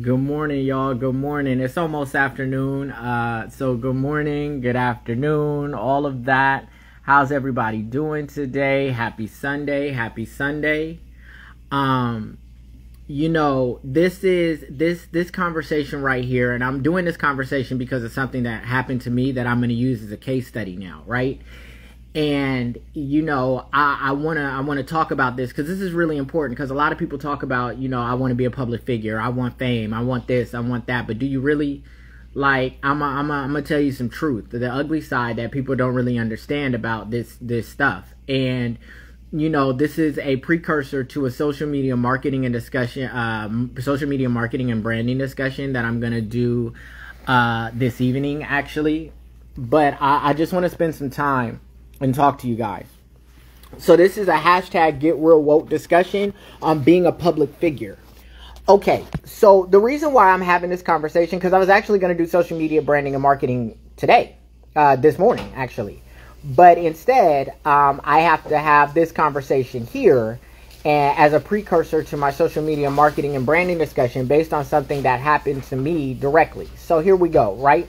Good morning, y'all. Good morning. It's almost afternoon. Uh, so good morning, good afternoon, all of that. How's everybody doing today? Happy Sunday. Happy Sunday. Um, you know, this is this this conversation right here, and I'm doing this conversation because of something that happened to me that I'm going to use as a case study now, right? And you know i want to i want to talk about this because this is really important because a lot of people talk about you know i want to be a public figure. I want fame. I want this. I want that. But do you really like i'm a, I'm a, I'm gonna tell you some truth the ugly side that people don't really understand about this this stuff. And you know this is a precursor to a social media marketing and discussion um, social media marketing and branding discussion that i'm gonna do uh, this evening actually. But i, I just want to spend some time and talk to you guys. So this is a hashtag get real woke discussion on being a public figure. Okay, so the reason why I'm having this conversation because I was actually going to do social media branding and marketing today, uh, this morning actually, but instead um, I have to have this conversation here as a precursor to my social media marketing and branding discussion based on something that happened to me directly. So here we go, right?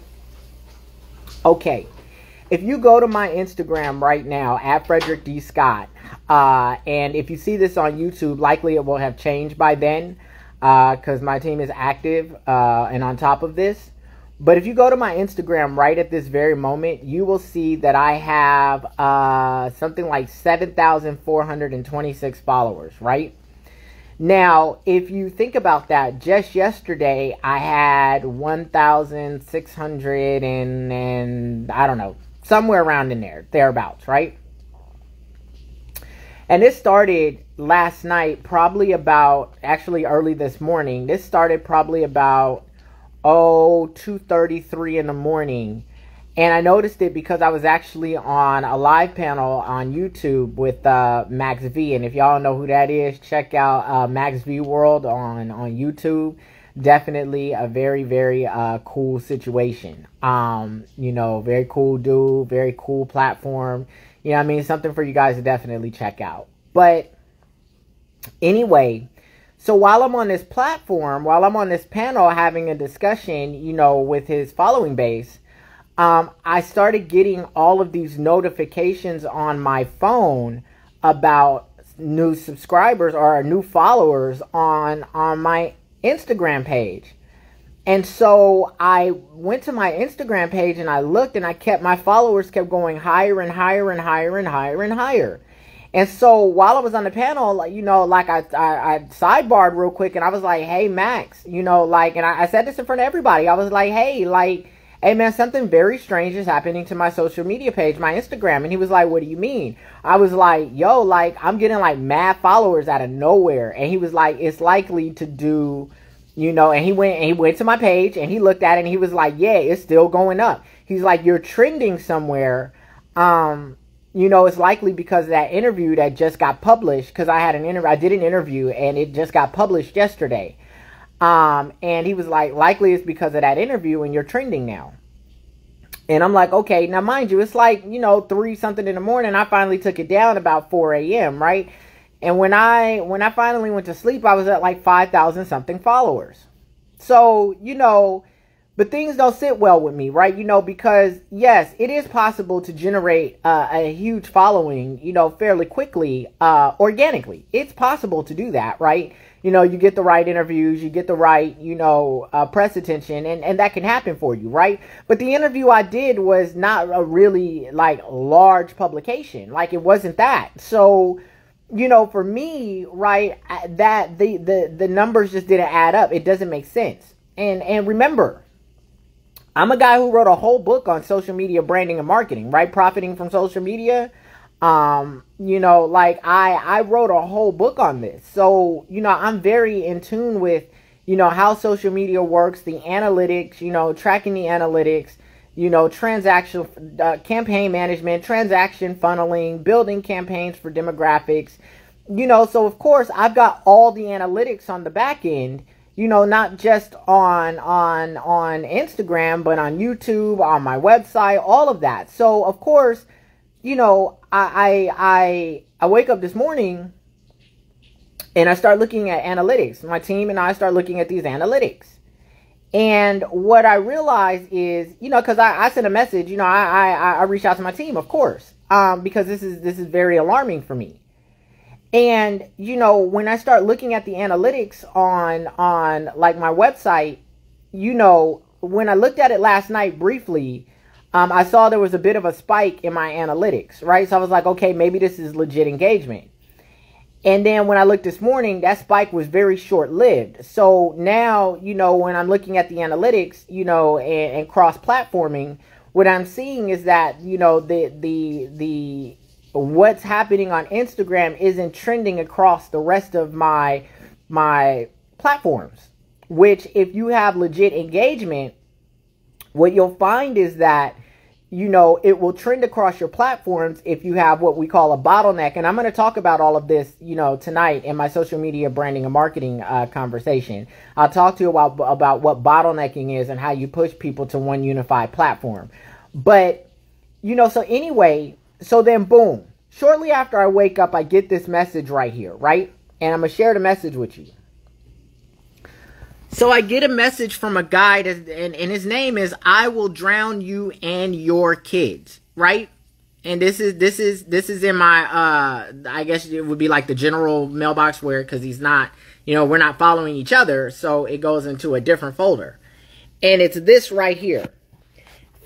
Okay if you go to my Instagram right now at Fredrick D. Scott, uh, and if you see this on YouTube, likely it will have changed by then because uh, my team is active uh, and on top of this. But if you go to my Instagram right at this very moment, you will see that I have uh, something like 7,426 followers, right? Now, if you think about that, just yesterday I had 1,600 and, and I don't know, somewhere around in there, thereabouts, right? And this started last night, probably about actually early this morning. This started probably about oh 2:33 in the morning. And I noticed it because I was actually on a live panel on YouTube with uh, Max V. And if y'all know who that is, check out uh, Max V World on, on YouTube definitely a very very uh, cool situation. Um, you know, very cool dude, very cool platform. You know, I mean, something for you guys to definitely check out. But anyway, so while I'm on this platform, while I'm on this panel having a discussion, you know, with his following base, um, I started getting all of these notifications on my phone about new subscribers or new followers on on my Instagram page. And so I went to my Instagram page and I looked and I kept my followers kept going higher and higher and higher and higher and higher. And so while I was on the panel, you know, like I, I, I sidebarred real quick and I was like, hey, Max, you know, like, and I, I said this in front of everybody. I was like, hey, like, hey, man, something very strange is happening to my social media page, my Instagram. And he was like, what do you mean? I was like, yo, like, I'm getting like mad followers out of nowhere. And he was like, it's likely to do you know, and he went and he went to my page and he looked at it and he was like, "Yeah, it's still going up." He's like, "You're trending somewhere." Um, you know, it's likely because of that interview that just got published. Because I had an interview, I did an interview and it just got published yesterday. Um, and he was like, "Likely it's because of that interview and you're trending now." And I'm like, okay, now mind you, it's like, you know, three something in the morning. I finally took it down about 4 a.m., right? And when I when I finally went to sleep, I was at like 5,000 something followers. So, you know, but things don't sit well with me, right? You know, because yes, it is possible to generate uh, a huge following, you know, fairly quickly, uh, organically. It's possible to do that, right? You know, you get the right interviews, you get the right, you know, uh, press attention, and, and that can happen for you, right? But the interview I did was not a really like large publication, like it wasn't that. So, you know, for me, right, that the the the numbers just didn't add up. It doesn't make sense. And and remember, I'm a guy who wrote a whole book on social media branding and marketing, right? Profiting from social media. Um, you know, like I I wrote a whole book on this. So, you know, I'm very in tune with, you know, how social media works, the analytics, you know, tracking the analytics, you know, transaction, uh, campaign management, transaction funneling, building campaigns for demographics. You know, so of course I've got all the analytics on the back end. You know, not just on on on Instagram, but on YouTube, on my website, all of that. So of course, you know, I I I, wake up this morning and I start looking at analytics. My team and I start looking at these analytics. And what I realize is, you know, because I, I sent a message, you know, I, I I reached out to my team, of course, um, because this is this is very alarming for me. And you know, when I start looking at the analytics on on like my website, you know, when I looked at it last night briefly, um, I saw there was a bit of a spike in my analytics, right? So I was like, okay, maybe this is legit engagement. And then when I looked this morning, that spike was very short lived. So now, you know, when I'm looking at the analytics, you know, and, and cross platforming, what I'm seeing is that, you know, the, the, the, what's happening on Instagram isn't trending across the rest of my, my platforms, which if you have legit engagement, what you'll find is that you know, it will trend across your platforms if you have what we call a bottleneck. And I'm going to talk about all of this, you know, tonight in my social media branding and marketing uh, conversation. I'll talk to you about, about what bottlenecking is and how you push people to one unified platform. But, you know, so anyway, so then boom, shortly after I wake up, I get this message right here, right? And I'm going to share the message with you. So I get a message from a guy, and, and his name is "I will drown you and your kids." Right? And this is this is this is in my uh I guess it would be like the general mailbox where because he's not you know we're not following each other, so it goes into a different folder, and it's this right here.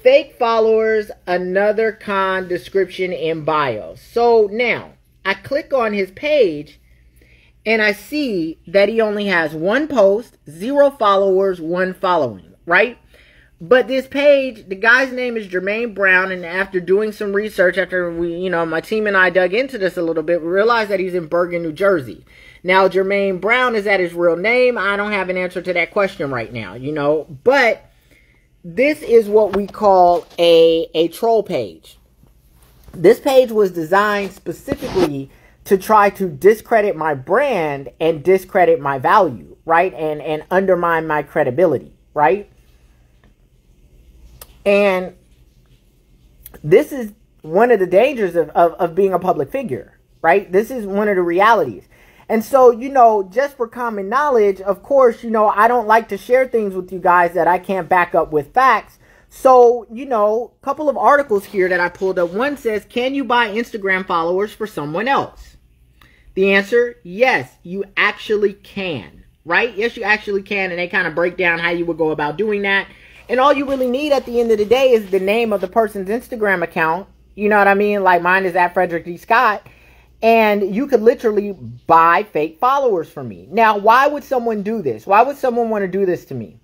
Fake followers, another con description in bio. So now I click on his page and I see that he only has one post, zero followers, one following, right? But this page, the guy's name is Jermaine Brown, and after doing some research, after we, you know, my team and I dug into this a little bit, we realized that he's in Bergen, New Jersey. Now, Jermaine Brown, is that his real name? I don't have an answer to that question right now, you know, but this is what we call a, a troll page. This page was designed specifically to try to discredit my brand and discredit my value, right? And and undermine my credibility, right? And this is one of the dangers of, of, of being a public figure, right? This is one of the realities. And so, you know, just for common knowledge, of course, you know, I don't like to share things with you guys that I can't back up with facts. So, you know, a couple of articles here that I pulled up. One says, Can you buy Instagram followers for someone else? The answer, yes, you actually can, right? Yes, you actually can. And they kind of break down how you would go about doing that. And all you really need at the end of the day is the name of the person's Instagram account. You know what I mean? Like mine is at Fredrick D. Scott. And you could literally buy fake followers from me. Now, why would someone do this? Why would someone want to do this to me?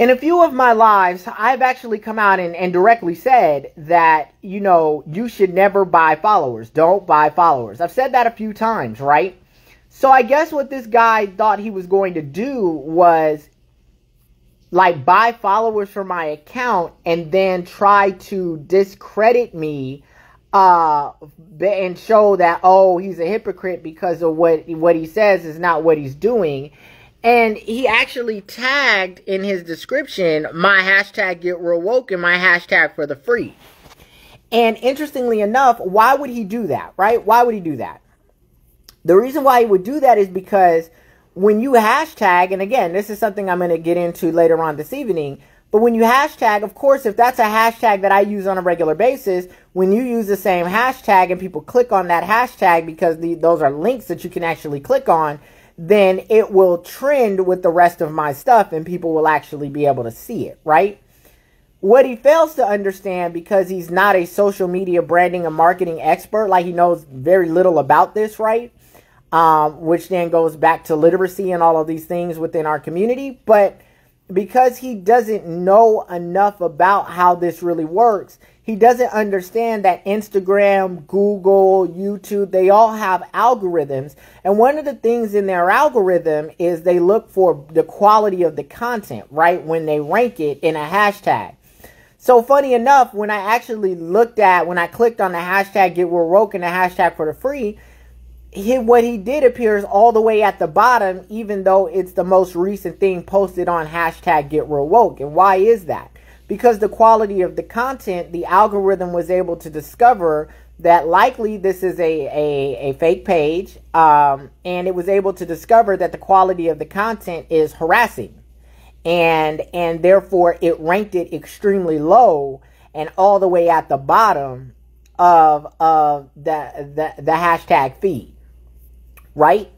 In a few of my lives, I've actually come out and, and directly said that, you know, you should never buy followers. Don't buy followers. I've said that a few times, right? So I guess what this guy thought he was going to do was like buy followers for my account and then try to discredit me uh and show that oh he's a hypocrite because of what what he says is not what he's doing and he actually tagged in his description my hashtag get real woke and my hashtag for the free. And interestingly enough, why would he do that, right? Why would he do that? The reason why he would do that is because when you hashtag, and again, this is something I'm going to get into later on this evening, but when you hashtag, of course, if that's a hashtag that I use on a regular basis, when you use the same hashtag and people click on that hashtag because the, those are links that you can actually click on, then it will trend with the rest of my stuff and people will actually be able to see it, right? What he fails to understand because he's not a social media branding and marketing expert, like he knows very little about this, right? Um, which then goes back to literacy and all of these things within our community. But because he doesn't know enough about how this really works, he doesn't understand that Instagram, Google, YouTube, they all have algorithms. And one of the things in their algorithm is they look for the quality of the content, right? When they rank it in a hashtag. So funny enough, when I actually looked at, when I clicked on the hashtag get woke and the hashtag for the free, he, what he did appears all the way at the bottom, even though it's the most recent thing posted on hashtag get woke. And why is that? Because the quality of the content, the algorithm was able to discover that likely this is a, a, a fake page, um, and it was able to discover that the quality of the content is harassing. And and therefore it ranked it extremely low and all the way at the bottom of of the the, the hashtag feed. Right?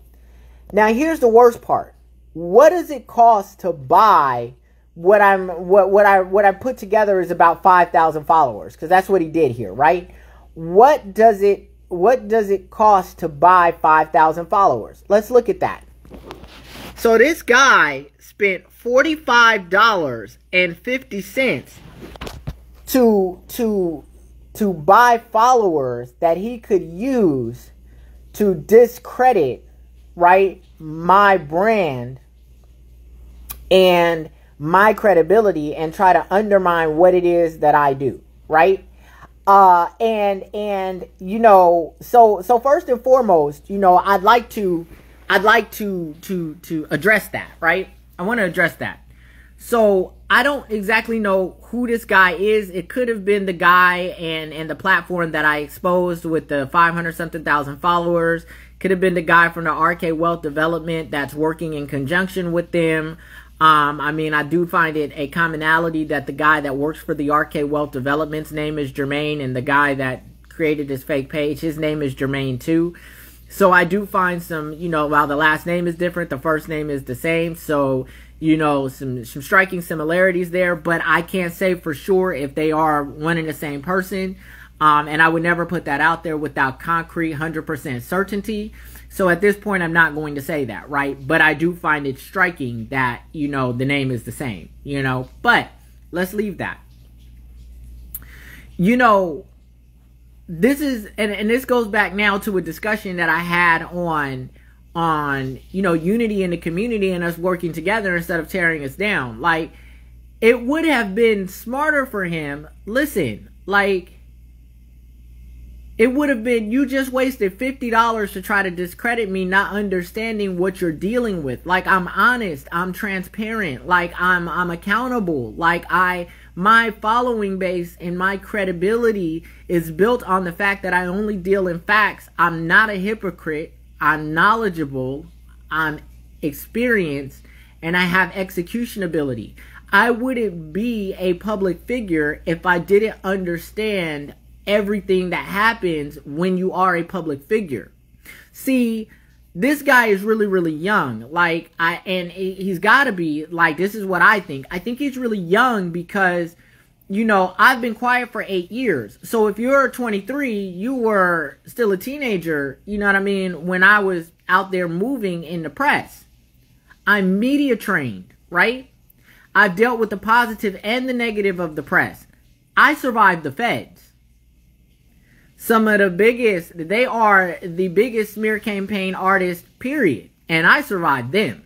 Now here's the worst part. What does it cost to buy what I'm what what I what I put together is about 5,000 followers because that's what he did here, right? What does it what does it cost to buy 5,000 followers? Let's look at that. So this guy spent $45.50 to to to buy followers that he could use to discredit right my brand and my credibility and try to undermine what it is that I do, right? Uh and and you know, so so first and foremost, you know, I'd like to I'd like to to to address that, right? I want to address that. So I don't exactly know who this guy is. It could have been the guy and and the platform that I exposed with the 500 something thousand followers. Could have been the guy from the RK Wealth Development that's working in conjunction with them. Um, I mean, I do find it a commonality that the guy that works for the RK Wealth Development's name is Jermaine, and the guy that created this fake page, his name is Jermaine too. So I do find some, you know, while the last name is different, the first name is the same. So, you know, some some striking similarities there, but I can't say for sure if they are one and the same person. Um, and I would never put that out there without concrete 100% certainty. So at this point, I'm not going to say that, right? But I do find it striking that, you know, the name is the same, you know, but let's leave that. You know, this is, and, and this goes back now to a discussion that I had on, on, you know, unity in the community and us working together instead of tearing us down. Like, it would have been smarter for him. Listen, like, it would have been you just wasted $50 to try to discredit me not understanding what you're dealing with. Like I'm honest, I'm transparent, like I'm I'm accountable. Like I my following base and my credibility is built on the fact that I only deal in facts. I'm not a hypocrite. I'm knowledgeable. I'm experienced and I have execution ability. I wouldn't be a public figure if I didn't understand everything that happens when you are a public figure. See, this guy is really really young. Like i and he's got to be like this is what i think. I think he's really young because you know i've been quiet for eight years. So if you're 23 you were still a teenager you know what i mean when i was out there moving in the press. I'm media trained right? I've dealt with the positive and the negative of the press. I survived the feds some of the biggest, they are the biggest smear campaign artists, period. And I survived them.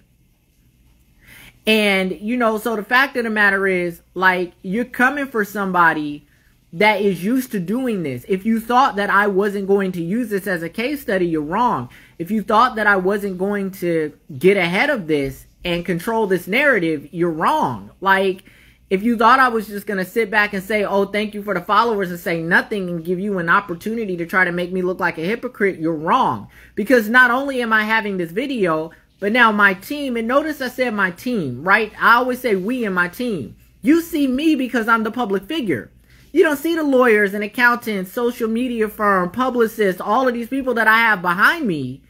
And, you know, so the fact of the matter is, like, you're coming for somebody that is used to doing this. If you thought that I wasn't going to use this as a case study, you're wrong. If you thought that I wasn't going to get ahead of this and control this narrative, you're wrong. Like, if you thought I was just going to sit back and say, oh, thank you for the followers and say nothing and give you an opportunity to try to make me look like a hypocrite, you're wrong. Because not only am I having this video, but now my team, and notice I said my team, right? I always say we and my team. You see me because I'm the public figure. You don't see the lawyers and accountants, social media firm, publicists, all of these people that I have behind me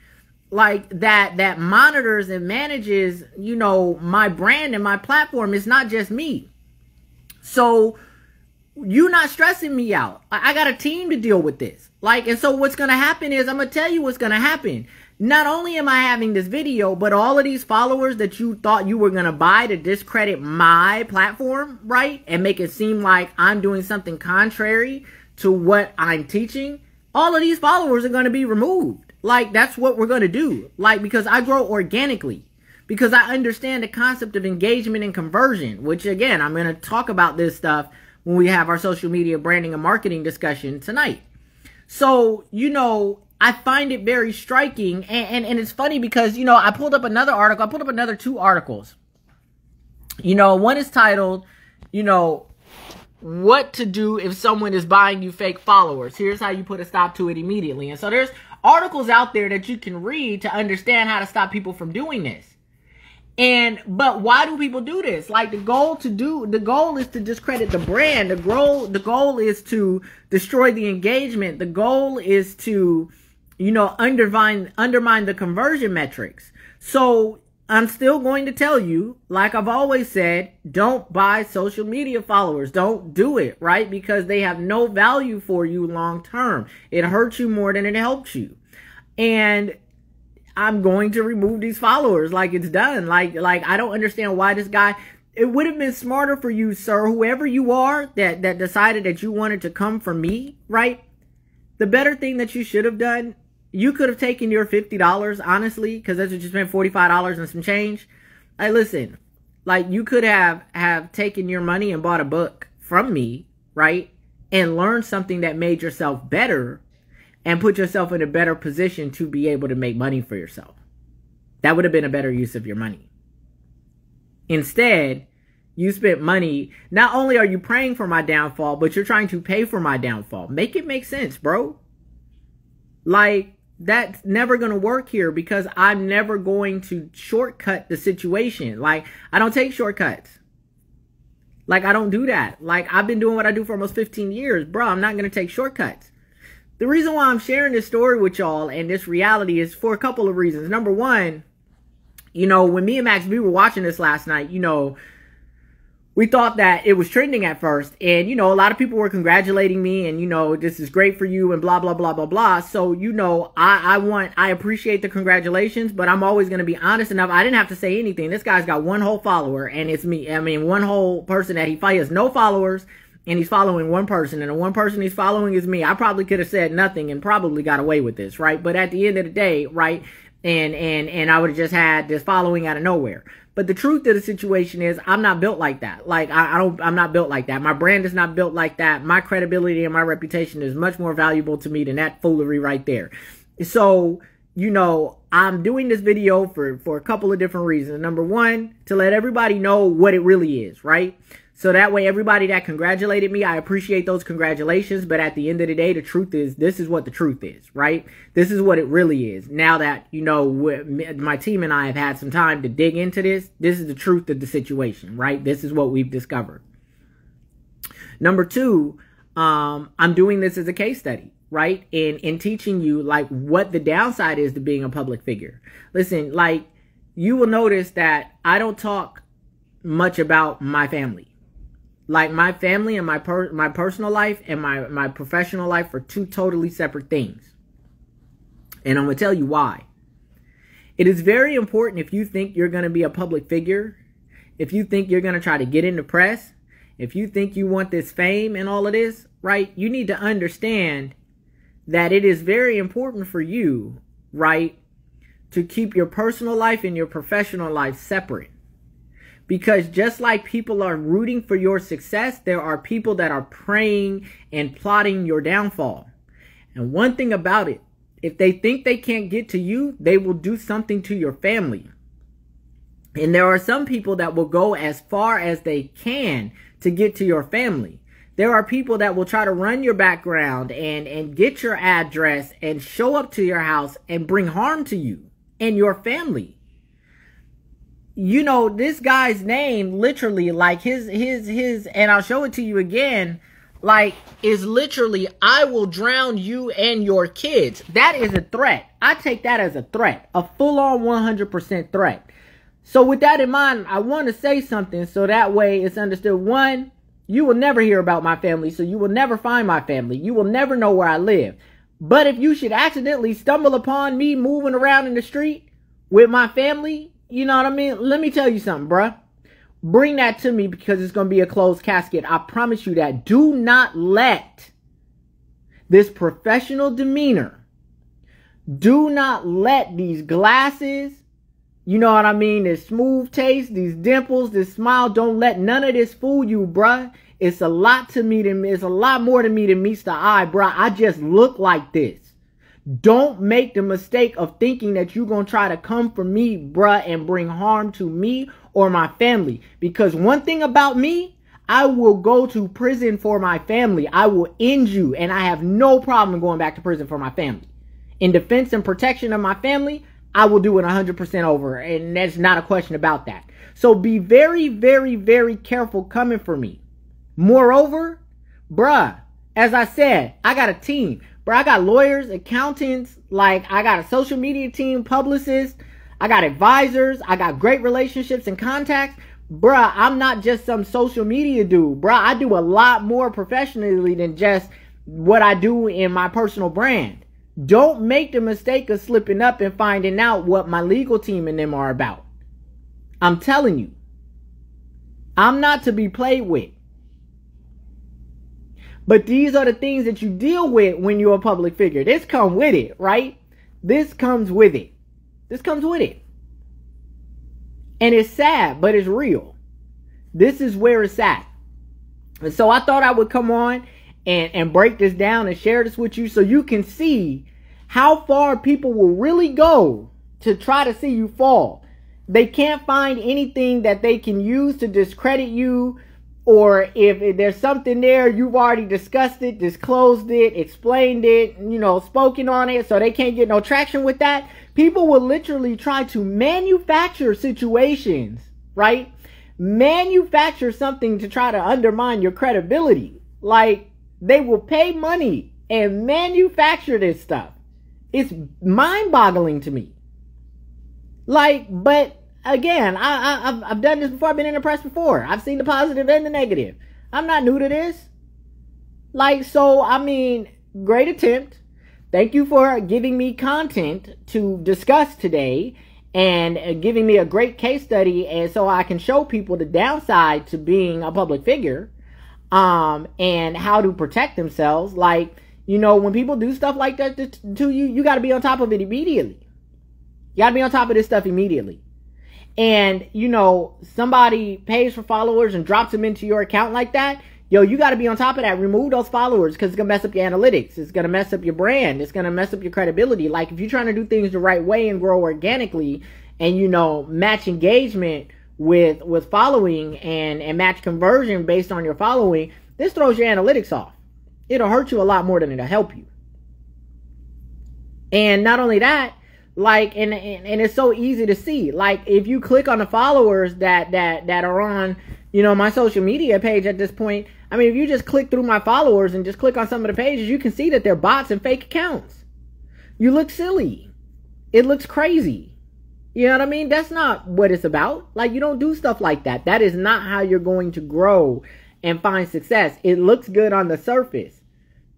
like that that monitors and manages, you know, my brand and my platform. It's not just me. So you're not stressing me out. I got a team to deal with this. Like, and so what's going to happen is I'm going to tell you what's going to happen. Not only am I having this video, but all of these followers that you thought you were going to buy to discredit my platform, right? And make it seem like I'm doing something contrary to what I'm teaching. All of these followers are going to be removed. Like, that's what we're going to do. Like, because I grow organically because I understand the concept of engagement and conversion, which again, I'm going to talk about this stuff when we have our social media branding and marketing discussion tonight. So, you know, I find it very striking. And, and, and it's funny because, you know, I pulled up another article. I pulled up another two articles. You know, one is titled, you know, what to do if someone is buying you fake followers. Here's how you put a stop to it immediately. And so there's articles out there that you can read to understand how to stop people from doing this. And but why do people do this? Like the goal to do the goal is to discredit the brand. The goal the goal is to destroy the engagement. The goal is to you know undermine undermine the conversion metrics. So I'm still going to tell you, like I've always said, don't buy social media followers. Don't do it, right? Because they have no value for you long term. It hurts you more than it helps you. And I'm going to remove these followers like it's done. Like, like I don't understand why this guy, it would have been smarter for you, sir, whoever you are that, that decided that you wanted to come for me, right? The better thing that you should have done you could have taken your $50, honestly, because that's what you spent $45 and some change. Like, listen, like you could have have taken your money and bought a book from me, right? And learned something that made yourself better and put yourself in a better position to be able to make money for yourself. That would have been a better use of your money. Instead, you spent money. Not only are you praying for my downfall, but you're trying to pay for my downfall. Make it make sense, bro. Like, that's never going to work here because I'm never going to shortcut the situation. Like, I don't take shortcuts. Like, I don't do that. Like, I've been doing what I do for almost 15 years. Bro, I'm not going to take shortcuts. The reason why I'm sharing this story with y'all and this reality is for a couple of reasons. Number one, you know, when me and Max B were watching this last night, you know, we thought that it was trending at first. And you know a lot of people were congratulating me and you know this is great for you and blah blah blah blah blah. So you know i i want i appreciate the congratulations but i'm always going to be honest enough. I didn't have to say anything. This guy's got one whole follower and it's me. I mean one whole person that he follows no followers and he's following one person and the one person he's following is me i probably could have said nothing and probably got away with this right but at the end of the day right and and and i would have just had this following out of nowhere but the truth of the situation is I'm not built like that. Like I, I, don't I'm not built like that. My brand is not built like that. My credibility and my reputation is much more valuable to me than that foolery right there. So, you know, I'm doing this video for for a couple of different reasons. Number one, to let everybody know what it really is, right? So that way, everybody that congratulated me, I appreciate those congratulations. But at the end of the day, the truth is, this is what the truth is, right? This is what it really is. Now that, you know, my team and I have had some time to dig into this, this is the truth of the situation, right? This is what we've discovered. Number two, um, I'm doing this as a case study, right? In, in teaching you like what the downside is to being a public figure. Listen, like you will notice that I don't talk much about my family like my family and my per- my personal life and my my professional life are two totally separate things. And I'm going to tell you why. It is very important if you think you're going to be a public figure, if you think you're going to try to get in the press, if you think you want this fame and all of this, right? You need to understand that it is very important for you, right, to keep your personal life and your professional life separate. Because just like people are rooting for your success, there are people that are praying and plotting your downfall. And one thing about it, if they think they can't get to you, they will do something to your family. And there are some people that will go as far as they can to get to your family. There are people that will try to run your background and, and get your address and show up to your house and bring harm to you and your family you know, this guy's name literally like his his his and I'll show it to you again like is literally I will drown you and your kids. That is a threat. I take that as a threat, a full on 100% threat. So with that in mind, I want to say something so that way it's understood. One, you will never hear about my family, so you will never find my family. You will never know where I live. But if you should accidentally stumble upon me moving around in the street with my family, you know what I mean? Let me tell you something, bruh. Bring that to me because it's going to be a closed casket. I promise you that. Do not let this professional demeanor, do not let these glasses, you know what I mean? This smooth taste, these dimples, this smile, don't let none of this fool you, bruh. It's a lot to me than it's a lot more to me than meets the eye, bruh. I just look like this. Don't make the mistake of thinking that you're going to try to come for me, bruh, and bring harm to me or my family. Because one thing about me, I will go to prison for my family. I will end you, and I have no problem going back to prison for my family. In defense and protection of my family, I will do it 100% over, and that's not a question about that. So be very, very, very careful coming for me. Moreover, bruh, as I said, I got a team. Bruh, I got lawyers, accountants, like I got a social media team, publicists, I got advisors, I got great relationships and contacts bruh, I'm not just some social media dude, bruh. I do a lot more professionally than just what I do in my personal brand. Don't make the mistake of slipping up and finding out what my legal team and them are about. I'm telling you, I'm not to be played with. But these are the things that you deal with when you're a public figure. This comes with it, right? This comes with it. This comes with it. And it's sad, but it's real. This is where it's at. And so I thought I would come on and, and break this down and share this with you so you can see how far people will really go to try to see you fall. They can't find anything that they can use to discredit you, or if there's something there, you've already discussed it, disclosed it, explained it, you know, spoken on it, so they can't get no traction with that. People will literally try to manufacture situations, right? Manufacture something to try to undermine your credibility. Like, they will pay money and manufacture this stuff. It's mind boggling to me. Like, but again, I, I, I've done this before. I've been in the press before. I've seen the positive and the negative. I'm not new to this. Like, so, I mean, great attempt. Thank you for giving me content to discuss today and giving me a great case study and so I can show people the downside to being a public figure um and how to protect themselves like you know when people do stuff like that to, to you you got to be on top of it immediately you got to be on top of this stuff immediately and you know somebody pays for followers and drops them into your account like that yo, you got to be on top of that. Remove those followers because it's to mess up your analytics. It's to mess up your brand. It's to mess up your credibility. Like if you're trying to do things the right way and grow organically and, you know, match engagement with, with following and, and match conversion based on your following, this throws your analytics off. It'll hurt you a lot more than it'll help you. And not only that, like and, and and it's so easy to see like if you click on the followers that that that are on you know my social media page at this point I mean, if you just click through my followers and just click on some of the pages, you can see that they're bots and fake accounts. You look silly. It looks crazy. You know what I mean? That's not what it's about. Like, you don't do stuff like that. That is not how you're going to grow and find success. It looks good on the surface.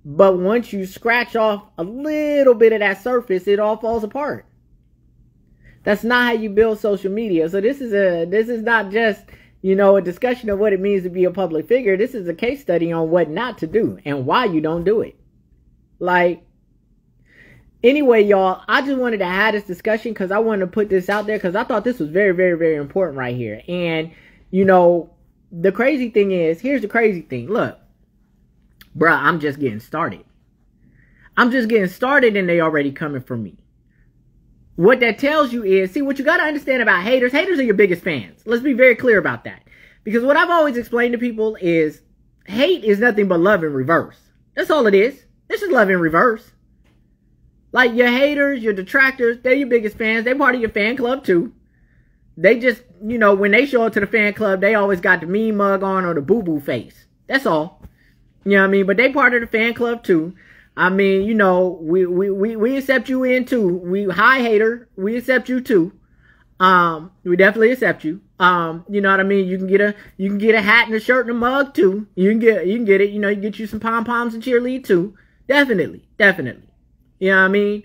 But once you scratch off a little bit of that surface, it all falls apart. That's not how you build social media. So this is a this is not just you know, a discussion of what it means to be a public figure. This is a case study on what not to do and why you don't do it. Like, anyway, y'all, I just wanted to have this discussion because I wanted to put this out there because I thought this was very, very, very important right here. And, you know, the crazy thing is, here's the crazy thing. Look, bruh, I'm just getting started. I'm just getting started and they already coming for me. What that tells you is, see, what you got to understand about haters, haters are your biggest fans. Let's be very clear about that. Because what I've always explained to people is hate is nothing but love in reverse. That's all it is. This is love in reverse. Like your haters, your detractors, they're your biggest fans. They're part of your fan club too. They just, you know, when they show up to the fan club, they always got the mean mug on or the boo boo face. That's all. You know what I mean? But they part of the fan club too. I mean, you know, we, we, we, we accept you in too. We hi hater, we accept you too. Um, we definitely accept you. Um, you know what I mean? You can get a you can get a hat and a shirt and a mug too. You can get you can get it, you know, you get you some pom poms and cheerlead too. Definitely, definitely. You know what I mean?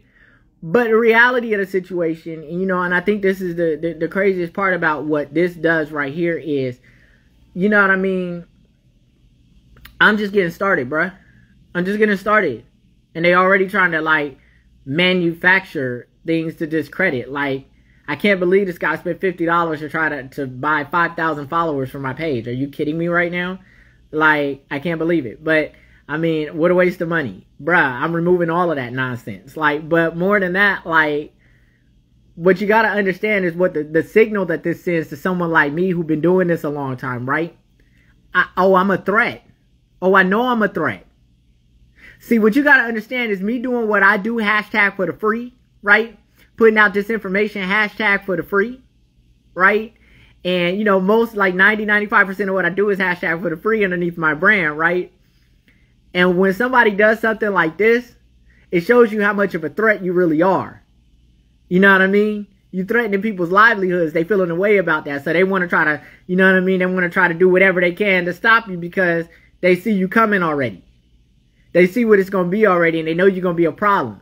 But the reality of the situation, you know, and I think this is the, the, the craziest part about what this does right here is, you know what I mean? I'm just getting started, bruh. I'm just getting started and they already trying to like manufacture things to discredit. Like, I can't believe this guy spent fifty dollars to try to to buy five thousand followers for my page. Are you kidding me right now? Like, I can't believe it. But I mean, what a waste of money, bruh. I'm removing all of that nonsense. Like, but more than that, like, what you gotta understand is what the the signal that this sends to someone like me who've been doing this a long time, right? I, oh, I'm a threat. Oh, I know I'm a threat. See, what you got to understand is me doing what I do, hashtag for the free, right? Putting out this information, hashtag for the free, right? And, you know, most like 90, 95% of what I do is hashtag for the free underneath my brand, right? And when somebody does something like this, it shows you how much of a threat you really are. You know what I mean? You threatening people's livelihoods. They feeling a way about that. So they want to try to, you know what I mean? They want to try to do whatever they can to stop you because they see you coming already. They see what it's going to be already and they know you're going to be a problem.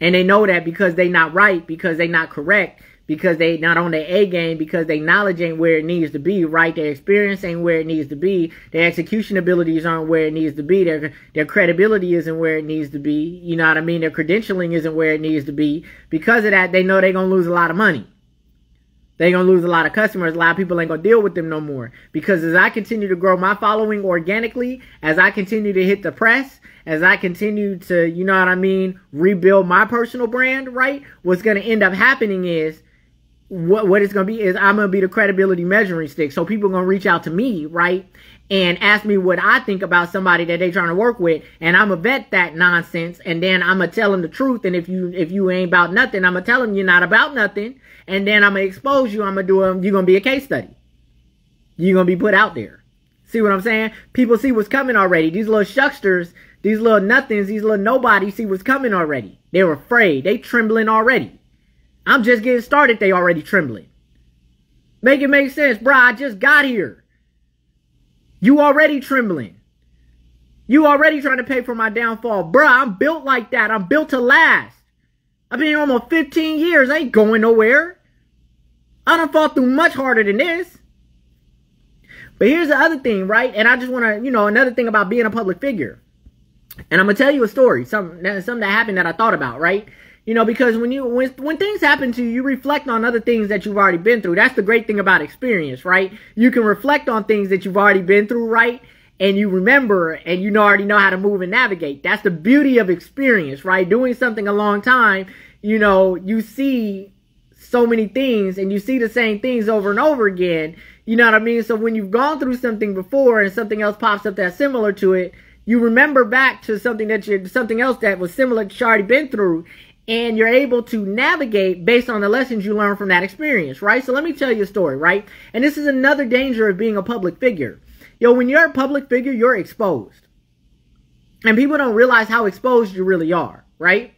And they know that because they not right, because they not correct, because they not on their A game, because their knowledge ain't where it needs to be, right? Their experience ain't where it needs to be. Their execution abilities aren't where it needs to be. Their their credibility isn't where it needs to be. You know what I mean? Their credentialing isn't where it needs to be. Because of that, they know they're gonna lose a lot of money. They're gonna lose a lot of customers. A lot of people ain't gonna deal with them no more. Because as I continue to grow my following organically, as I continue to hit the press, as I continue to, you know what I mean, rebuild my personal brand, right? What's gonna end up happening is what what it's gonna be is I'm gonna be the credibility measuring stick. So people gonna reach out to me, right? And ask me what I think about somebody that they trying to work with, and I'm gonna vet that nonsense, and then I'm gonna tell them the truth. And if you if you ain't about nothing, I'm gonna tell them you're not about nothing, and then I'm gonna expose you. I'm gonna do a, you're gonna be a case study. You're gonna be put out there. See what I'm saying? People see what's coming already. These little shucksters, these little nothings, these little nobodies see what's coming already. They're afraid. They trembling already. I'm just getting started. They already trembling. Make it make sense, bro. I just got here. You already trembling. You already trying to pay for my downfall. Bruh, I'm built like that. I'm built to last. I've been here almost 15 years. I ain't going nowhere. I done fought through much harder than this. But here's the other thing, right? And I just want to, you know, another thing about being a public figure. And I'm going to tell you a story, something, something that happened that I thought about, right? You know, because when you when when things happen to you, you reflect on other things that you've already been through. That's the great thing about experience, right? You can reflect on things that you've already been through, right? And you remember and you already know how to move and navigate. That's the beauty of experience, right? Doing something a long time, you know, you see so many things and you see the same things over and over again. You know what I mean? So when you've gone through something before and something else pops up that's similar to it, you remember back to something that you something else that was similar that you already been through and you're able to navigate based on the lessons you learn from that experience, right? So let me tell you a story, right? And this is another danger of being a public figure. Yo, when you're a public figure, you're exposed. And people don't realize how exposed you really are, right?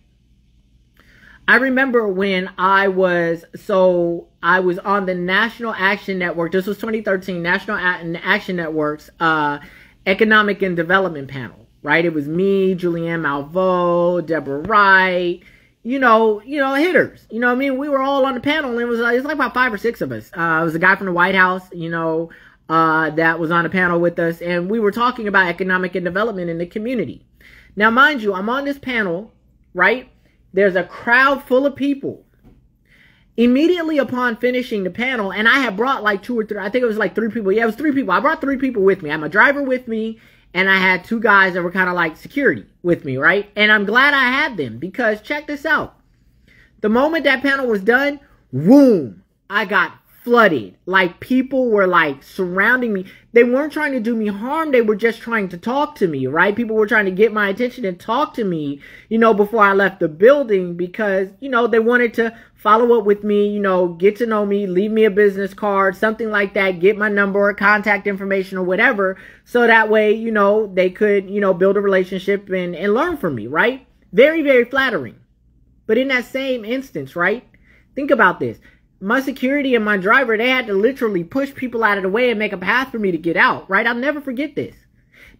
I remember when I was, so I was on the National Action Network. This was 2013, National Action Network's uh, Economic and Development Panel, right? It was me, Julianne Malveaux, Deborah Wright, you know, you know, hitters. You know I mean? We were all on the panel and it was, it was like about five or six of us. Uh, it was a guy from the White House, you know, uh, that was on the panel with us and we were talking about economic and development in the community. Now, mind you, I'm on this panel, right? There's a crowd full of people. Immediately upon finishing the panel, and I had brought like two or three, I think it was like three people. Yeah, it was three people. I brought three people with me. I had my driver with me and I had two guys that were kind of like security with me, right? And I'm glad I had them because check this out. The moment that panel was done, boom, I got flooded. Like people were like surrounding me. They weren't trying to do me harm. They were just trying to talk to me, right? People were trying to get my attention and talk to me, you know, before I left the building because, you know, they wanted to follow up with me, you know, get to know me, leave me a business card, something like that, get my number or contact information or whatever. So that way, you know, they could, you know, build a relationship and, and learn from me, right? Very, very flattering. But in that same instance, right? Think about this my security and my driver, they had to literally push people out of the way and make a path for me to get out, right? I'll never forget this.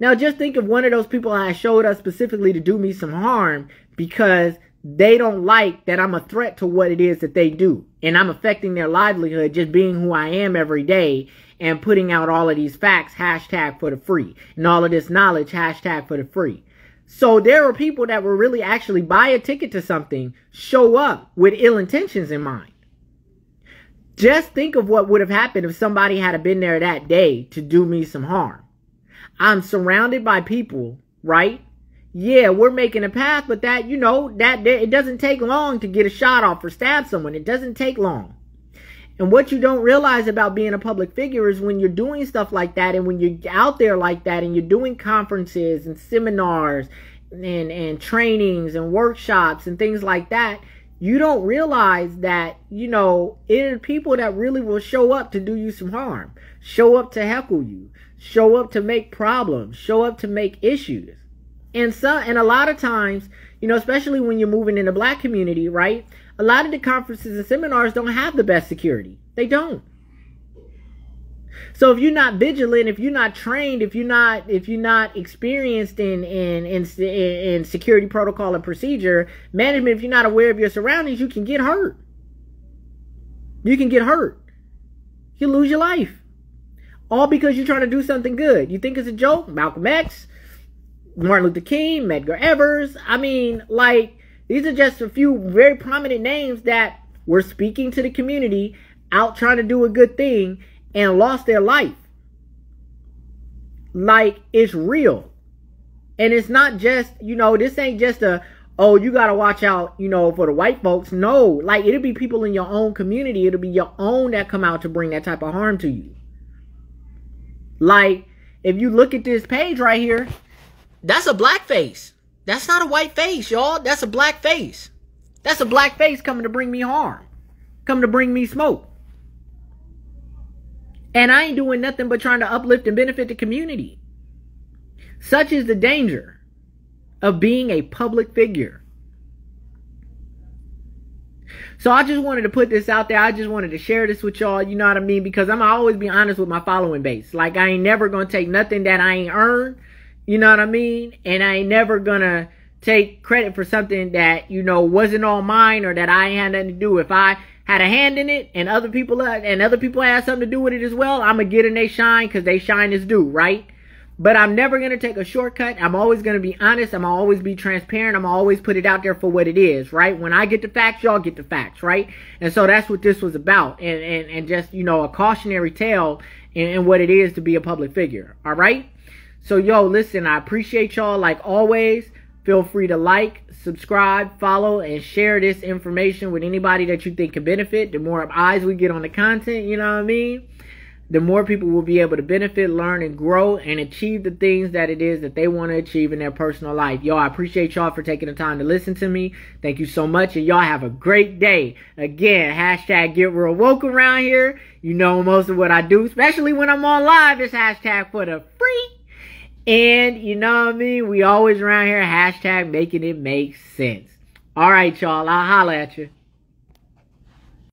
Now, just think of one of those people I showed up specifically to do me some harm because they don't like that I'm a threat to what it is that they do. And I'm affecting their livelihood just being who I am every day and putting out all of these facts, hashtag for the free, and all of this knowledge, hashtag for the free. So there were people that were really actually buy a ticket to something, show up with ill intentions in mind. Just think of what would have happened if somebody had been there that day to do me some harm. I'm surrounded by people, right? Yeah, we're making a path, but that, you know, that it doesn't take long to get a shot off or stab someone. It doesn't take long. And what you don't realize about being a public figure is when you're doing stuff like that and when you're out there like that and you're doing conferences and seminars and, and trainings and workshops and things like that, you don't realize that, you know, it are people that really will show up to do you some harm, show up to heckle you, show up to make problems, show up to make issues. And some, and a lot of times, you know, especially when you're moving in the black community, right? A lot of the conferences and seminars don't have the best security. They don't. So if you're not vigilant, if you're not trained, if you're not if you're not experienced in in in, in security protocol and procedure management, if you're not aware of your surroundings, you can get hurt. You can get hurt. You lose your life. All because you're trying to do something good. You think it's a joke? Malcolm X, Martin Luther King, Medgar Evers. I mean, like these are just a few very prominent names that were speaking to the community, out trying to do a good thing, and lost their life. Like, it's real. And it's not just, you know, this ain't just a, oh, you got to watch out, you know, for the white folks. No, like, it'll be people in your own community. It'll be your own that come out to bring that type of harm to you. Like, if you look at this page right here, that's a black face. That's not a white face, y'all. That's a black face. That's a black face coming to bring me harm, coming to bring me smoke. And I ain't doing nothing but trying to uplift and benefit the community. Such is the danger of being a public figure. So I just wanted to put this out there. I just wanted to share this with y'all. You know what I mean? Because I'm always be honest with my following base. Like I ain't never gonna take nothing that I ain't earned you know what I mean? And I ain't never gonna take credit for something that, you know, wasn't all mine or that I had nothing to do. If I had a hand in it and other people uh, and other people had something to do with it as well, I'm gonna get in they shine because they shine is due, right? But I'm never gonna take a shortcut. I'm always gonna be honest. I'm always be transparent. I'm always put it out there for what it is, right? When I get the facts, y'all get the facts, right? And so that's what this was about, and and and just you know a cautionary tale in, in what it is to be a public figure. All right. So, yo, listen, I appreciate y'all like always. Feel free to like, subscribe, follow, and share this information with anybody that you think can benefit. The more eyes we get on the content, you know what I mean? The more people will be able to benefit, learn, and grow and achieve the things that it is that they want to achieve in their personal life. Yo, I appreciate y'all for taking the time to listen to me. Thank you so much, and y'all have a great day. Again, hashtag get real woke around here. You know most of what I do, especially when I'm on live. It's hashtag for the free and you know what I mean? We always around here hashtag making it make sense. All right, y'all. I'll holla at you.